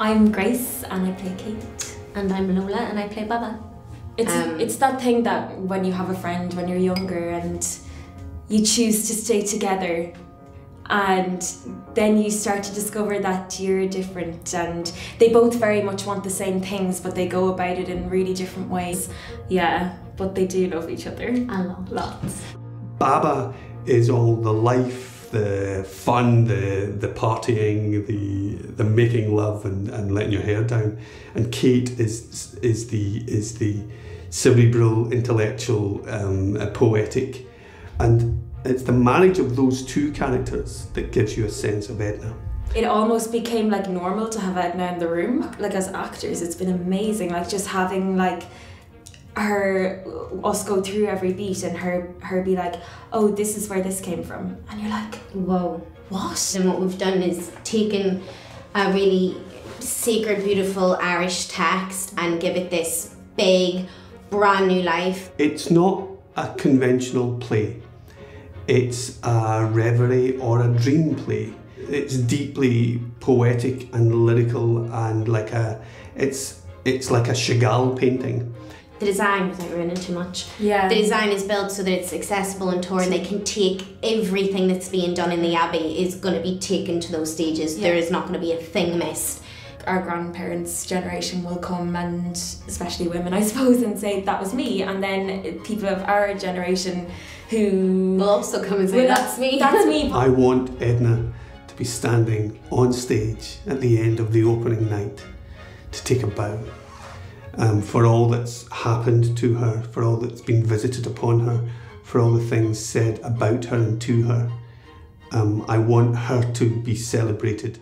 I'm Grace and I play Kate. And I'm Lola and I play Baba. It's Um, it's that thing that when you have a friend when you're younger and you choose to stay together and then you start to discover that you're different and they both very much want the same things but they go about it in really different ways. Yeah, but they do love each other. A lot. Lots. Baba is all the life, the fun, the the partying, the the making love and, and letting your hair down. And Kate is is the is the cerebral, intellectual, um, uh, poetic, and it's the marriage of those two characters that gives you a sense of Edna. It almost became like normal to have Edna in the room. Like as actors, it's been amazing. Like just having like her us go through every beat and her her be like, oh, this is where this came from, and you're like, Whoa. what? And what we've done is taken a really sacred, beautiful Irish text and give it this big, brand new life. It's not a conventional play. It's a reverie or a dream play. It's deeply poetic and lyrical and like a it's it's like a Chagall painting. The design, without ruining too much, Yeah. the design is built so that it's accessible and tour and they can take everything that's being done in the Abbey is going to be taken to those stages. There is not going to be a thing missed. Our grandparents' generation will come and, especially women, I suppose, and say that was me, and then people of our generation who We'll also come and say that's me. That's me. I want Edna to be standing on stage at the end of the opening night to take a bow um, for all that's happened to her, for all that's been visited upon her, for all the things said about her and to her. Um, I want her to be celebrated.